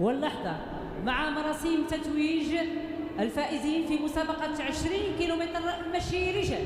واللحظة. مع مراسيم تتويج الفائزين في مسابقة 20 كيلومتر مشي رجل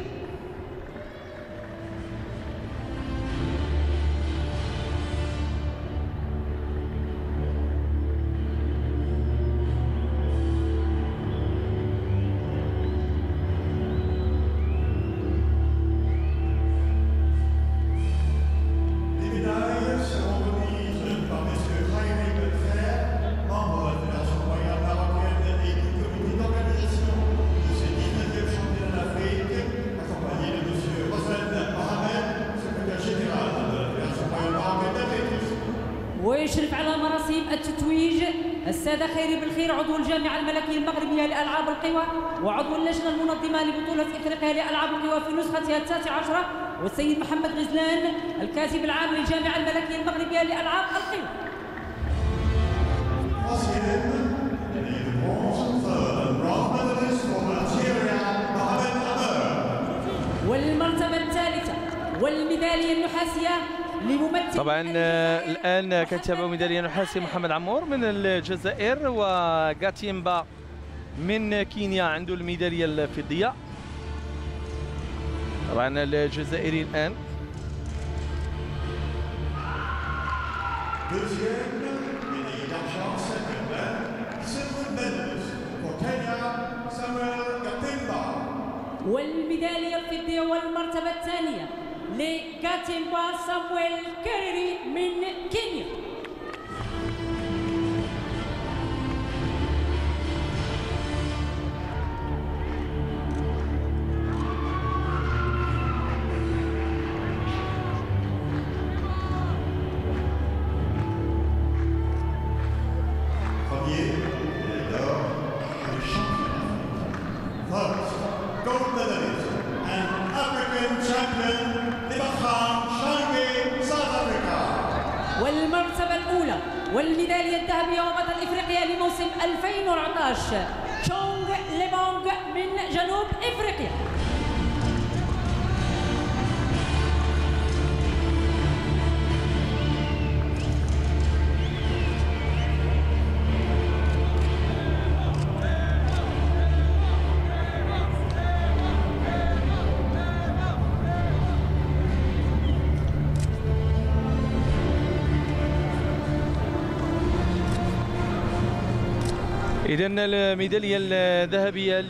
ويشرف على مراسيم التتويج السادة خيري بالخير عضو الجامعة الملكية المغربية لألعاب القوى وعضو اللجنة المنظمة لبطولة إفريقيا لألعاب القوى في نسختها التاسعة عشرة والسيد محمد غزلان الكاتب العام للجامعة الملكية المغربية لألعاب القوى. والمرتبة الثالثة والميدالية النحاسية لممثل طبعا الآن كنتابعوا ميدالية نحاسي محمد عمور من الجزائر وغاتيمبا من كينيا عنده الميدالية الفضية. طبعا الجزائري الآن. Deuxième, médaille d'argent, second, Le Gatemba Samuel Kereri Min Kenya. والمرتبة الأولى والميدالية الذهبية وبطل إفريقيا لموسم 2014 تشونغ ليبونغ من جنوب إفريقيا. اذا الميدالية الذهبية